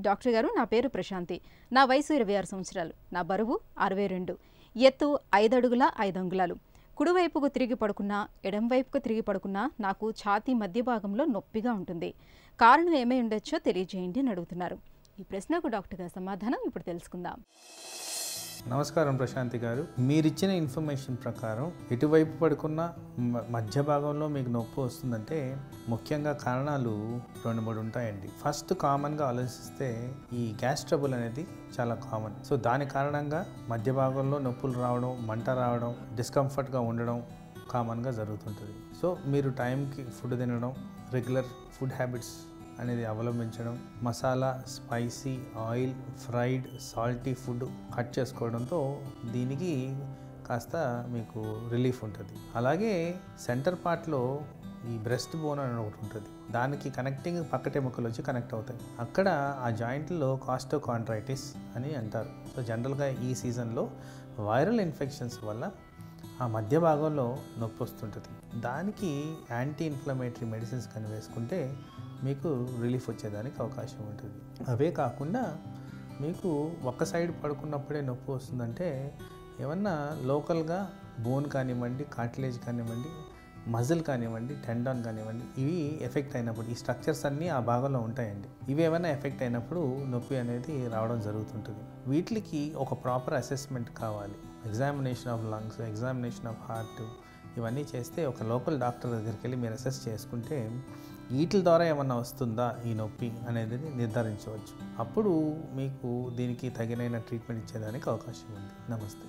Doctor గారు నా పేరు ప్రశాంతి. నా వయసు ఇరవై ఆరు సంవత్సరాలు. నా బరువు అరవై రెండు. ఎత్తు ఐదు అడుగుల ఐదు అంగుళాలు. కుడివైపుకు తిరిగి పడుకున్నా ఎడంవైపుకు తిరిగి పడుకున్నా నాకు ఛాతీ మధ్య భాగంలో నొప్పిగా ఉంటుంది. కారణం ఏమై ఉండొచ్చో తెలియజేయండి అని అడుగుతున్నారు. ఈ ప్రశ్నకు డాక్టర్ గారి సమాధానం ఇప్పుడు తెలుసుకుందాం. నమస్కారం ప్రశాంతి గారు. మీరిచ్చిన ఇన్ఫర్మేషన్ ప్రకారం ఎటువైపు పడుకున్న మ- మధ్య భాగంలో మీకు నొప్పి వస్తుందంటే ముఖ్యంగా కారణాలు రెండు మూడు ఉంటాయండి. ఫస్ట్ కామన్గా ఆలోచిస్తే ఈ గ్యాస్ ట్రబుల్ అనేది చాలా కామన్. సో దాని కారణంగా మధ్య భాగంలో నొప్పులు రావడం మంట రావడం డిస్కంఫర్ట్గా ఉండడం కామన్గా జరుగుతుంటుంది. సో మీరు టైంకి ఫుడ్ తినడం రెగ్యులర్ ఫుడ్ హ్యాబిట్స్ అనేది అవలంబించడం masala spicy oil fried salty food cut చేసుకోవడంతో దీనికి కాస్త మీకు రిలీఫ్ ఉంటుంది. అలాగే సెంటర్ పార్ట్లో ఈ బ్రెస్ట్ బోన్ అని ఒకటి ఉంటుంది. దానికి కనెక్టింగ్ పక్కటెముకలు వచ్చి కనెక్ట్ అవుతాయి. అక్కడ ఆ జాయింట్లో కాస్టో కాంట్రైటిస్ అని అంటారు. సో జనరల్గా ఈ సీజన్లో వైరల్ ఇన్ఫెక్షన్స్ వల్ల ఆ మధ్య భాగంలో నొప్పి వస్తుంటుంది. దానికి యాంటీ ఇన్ఫ్లమేటరీ మెడిసిన్స్ కానీ వేసుకుంటే మీకు రిలీఫ్ వచ్చేదానికి అవకాశం ఉంటుంది. అవే కాకుండా మీకు ఒక సైడ్ పడుకున్నప్పుడే నొప్పి వస్తుందంటే ఏమన్నా లోకల్గా బోన్ కానివ్వండి కార్టిలేజ్ కానివ్వండి మజిల్ కానివ్వండి టెండాన్ కానివ్వండి ఇవి ఎఫెక్ట్ అయినప్పుడు ఈ స్ట్రక్చర్స్ అన్నీ ఆ భాగంలో ఉంటాయండి. ఇవి ఏమైనా ఎఫెక్ట్ అయినప్పుడు నొప్పి అనేది రావడం జరుగుతుంటుంది. వీటికి ఒక ప్రాపర్ అసెస్మెంట్ కావాలి. Examination of lungs examination of heart ఇవన్నీ చేస్తే ఒక లోకల్ డాక్టర్ దగ్గరికి వెళ్ళి మీరు అసెస్ చేసుకుంటే వీటి ద్వారా ఏమన్నా వస్తుందా ఈ నొప్పి అనేది నిర్ధారించవచ్చు. అప్పుడు మీకు దీనికి తగినైన ట్రీట్మెంట్ ఇచ్చేదానికి అవకాశం ఉంది. నమస్తే.